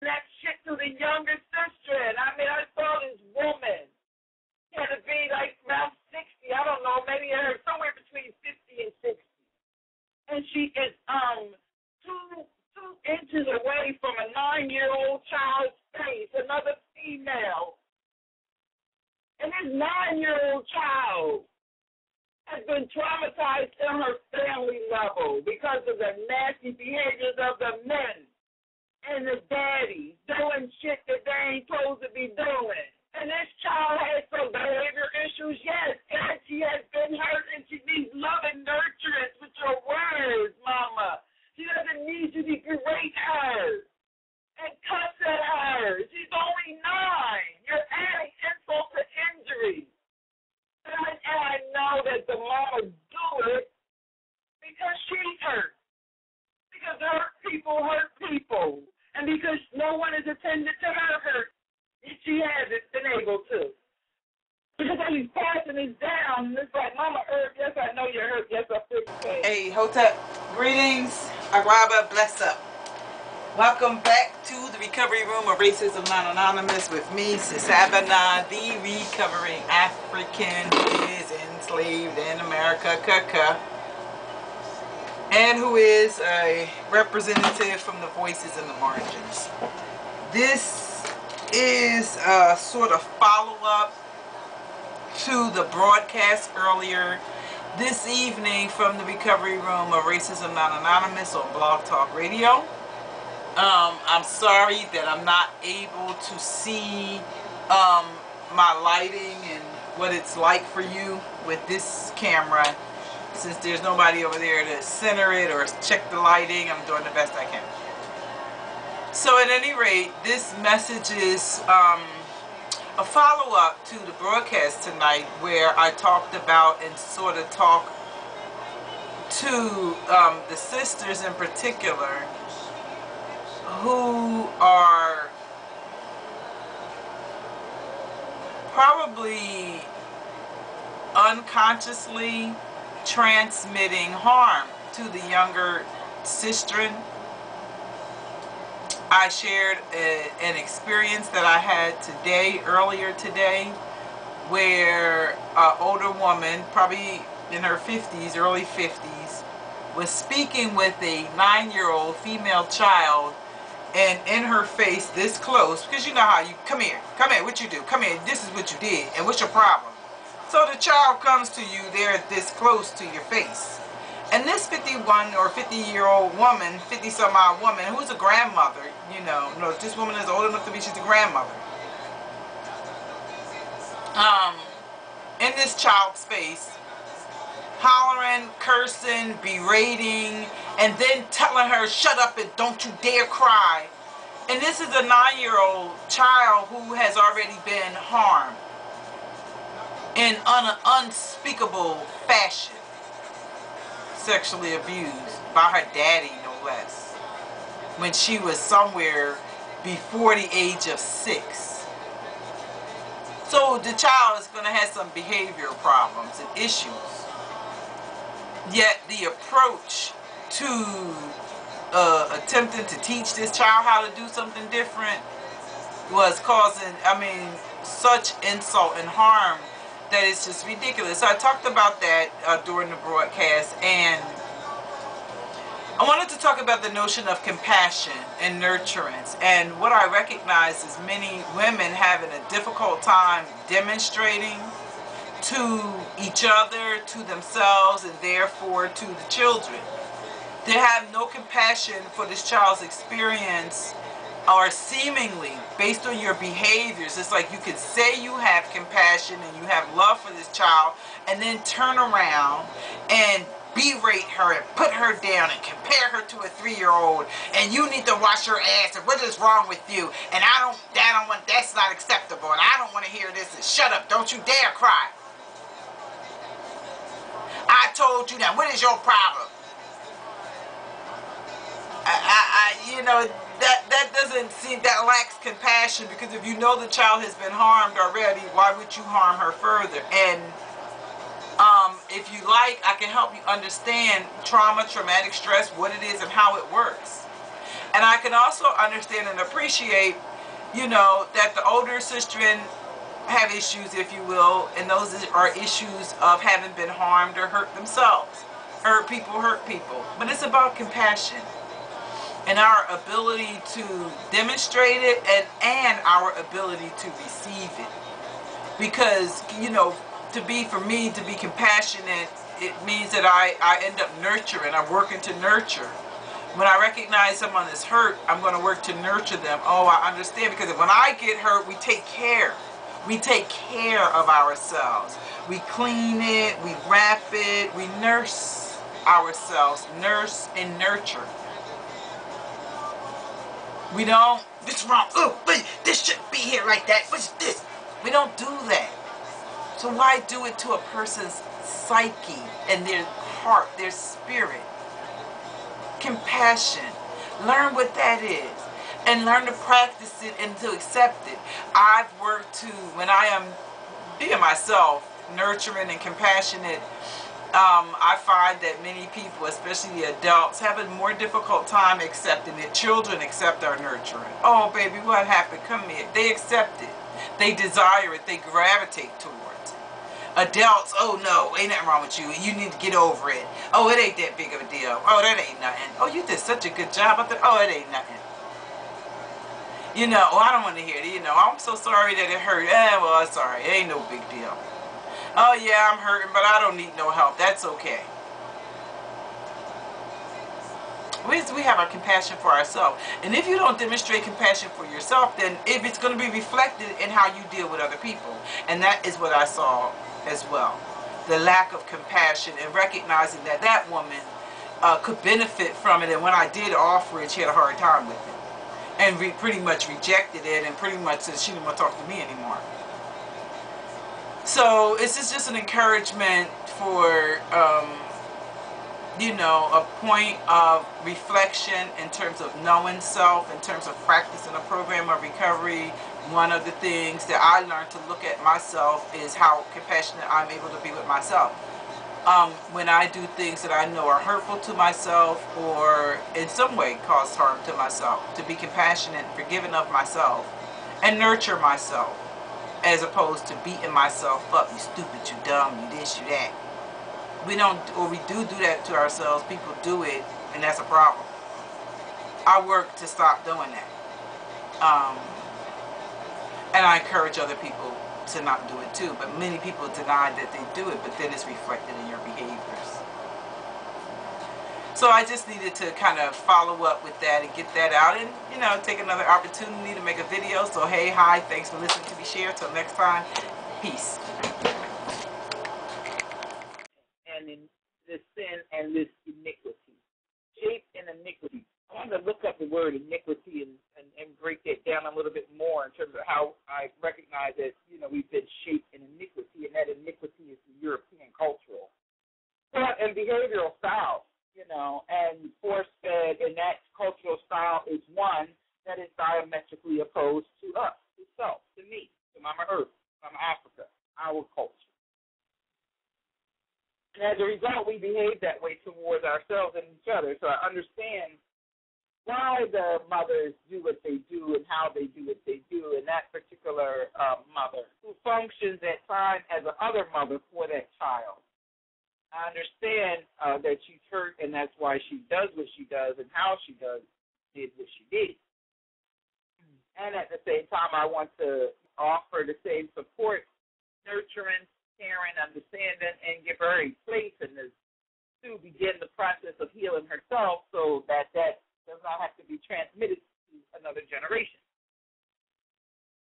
that shit to the younger sister. And I mean, I saw this woman. She had to be like around 60. I don't know, maybe her somewhere between 50 and 60. And she is um two two inches away from a nine year old child's face, another female. And this nine year old child has been traumatized on her family level because of the nasty behaviors of the men and the daddies doing shit that they ain't supposed to be doing. And this child has some behavior issues, yes, and she has been hurt and she needs love and nurturance with your words, mama. She doesn't need you to berate her and cuss at her. She's only nine. You're adding insult to injury. And I, and I know that the mama do it because she's hurt. Because hurt people hurt people. And because no one has attended to her hurt, she hasn't been able to. Because he's passing this down, it's like, Mama Earth, yes, I know you're hurt. Yes, I feel pain. Hey, Hotep, greetings. Agraba, bless up. Welcome back to the Recovery Room of Racism Non Anonymous with me, Sis Abana, the recovering African who is enslaved in America, Kaka, and who is a representative from the voices in the margins. This is a sort of follow up to the broadcast earlier this evening from the Recovery Room of Racism Non Anonymous on Blog Talk Radio. Um, I'm sorry that I'm not able to see um, my lighting and what it's like for you with this camera. Since there's nobody over there to center it or check the lighting, I'm doing the best I can. So at any rate, this message is um, a follow-up to the broadcast tonight where I talked about and sort of talked to um, the sisters in particular who are probably unconsciously transmitting harm to the younger sister. I shared a, an experience that I had today, earlier today, where an older woman, probably in her 50s, early 50s, was speaking with a nine-year-old female child and in her face this close because you know how you come here come here what you do come here this is what you did and what's your problem so the child comes to you they're this close to your face. And this 51 or 50 year old woman 50 some odd woman who's a grandmother you know no this woman is old enough to be she's a grandmother. Um in this child's face hollering, cursing, berating, and then telling her, shut up and don't you dare cry. And this is a nine-year-old child who has already been harmed in an unspeakable fashion, sexually abused by her daddy, no less, when she was somewhere before the age of six. So the child is going to have some behavioral problems and issues. Yet the approach to uh, attempting to teach this child how to do something different was causing, I mean, such insult and harm that it's just ridiculous. So I talked about that uh, during the broadcast and I wanted to talk about the notion of compassion and nurturance and what I recognize is many women having a difficult time demonstrating to each other, to themselves, and therefore to the children. They have no compassion for this child's experience or seemingly based on your behaviors. It's like you could say you have compassion and you have love for this child and then turn around and berate her and put her down and compare her to a three-year-old and you need to wash your ass and what is wrong with you and I don't that don't want that's not acceptable and I don't want to hear this and shut up don't you dare cry I told you that. What is your problem? I, I, I, you know, that that doesn't seem that lacks compassion because if you know the child has been harmed already, why would you harm her further? And um, if you like, I can help you understand trauma, traumatic stress, what it is, and how it works. And I can also understand and appreciate, you know, that the older sistren have issues, if you will, and those are issues of having been harmed or hurt themselves. Hurt people hurt people. But it's about compassion and our ability to demonstrate it and, and our ability to receive it. Because, you know, to be, for me, to be compassionate, it means that I, I end up nurturing. I'm working to nurture. When I recognize someone is hurt, I'm going to work to nurture them. Oh, I understand. Because when I get hurt, we take care. We take care of ourselves. We clean it, we wrap it, we nurse ourselves. Nurse and nurture. We don't, this wrong, oh, this shouldn't be here like that. What's this? We don't do that. So why do it to a person's psyche and their heart, their spirit? Compassion. Learn what that is and learn to practice it and to accept it. I've worked to, when I am being myself, nurturing and compassionate, um, I find that many people, especially the adults, have a more difficult time accepting it. Children accept our nurturing. Oh, baby, what happened? Come here. They accept it. They desire it. They gravitate towards it. Adults, oh no, ain't nothing wrong with you. You need to get over it. Oh, it ain't that big of a deal. Oh, that ain't nothing. Oh, you did such a good job. Oh, it ain't nothing. You know, oh, I don't want to hear it. You know, I'm so sorry that it hurt. Eh, well, it's alright. It ain't no big deal. Oh yeah, I'm hurting, but I don't need no help. That's okay. We, we have our compassion for ourselves. And if you don't demonstrate compassion for yourself, then if it's going to be reflected in how you deal with other people. And that is what I saw as well. The lack of compassion and recognizing that that woman uh, could benefit from it. And when I did offer it, she had a hard time with it. And pretty much rejected it and pretty much said she didn't want to talk to me anymore. So this is just an encouragement for, um, you know, a point of reflection in terms of knowing self, in terms of practicing a program of recovery. One of the things that I learned to look at myself is how compassionate I'm able to be with myself. Um, when I do things that I know are hurtful to myself or in some way cause harm to myself, to be compassionate and forgiving of myself and nurture myself as opposed to beating myself up. You stupid, you dumb, you this, you that. We don't, or we do do that to ourselves. People do it, and that's a problem. I work to stop doing that. Um, and I encourage other people to not do it too. But many people deny that they do it, but then it's reflected in your behaviors. So I just needed to kind of follow up with that and get that out and, you know, take another opportunity to make a video. So, hey, hi, thanks for listening to me share. Till next time, peace. And in this sin and this iniquity, shape and iniquity. I want to look up the word iniquity and, and, and break that down a little bit more in terms of how I recognize that, you know, we've been shaped in iniquity, and that iniquity is the European cultural and behavioral styles you know, and force fed in that cultural style is one that is diametrically opposed to us, to self, to me, to Mama Earth, Mama Africa, our culture. And as a result, we behave that way towards ourselves and each other. So I understand why the mothers do what they do and how they do what they do, and that particular uh, mother who functions at times as a other mother for that child I understand uh, that she's hurt, and that's why she does what she does and how she does did what she did. And at the same time, I want to offer the same support, nurturing, caring, understanding, and give her a place in this to begin the process of healing herself, so that that does not have to be transmitted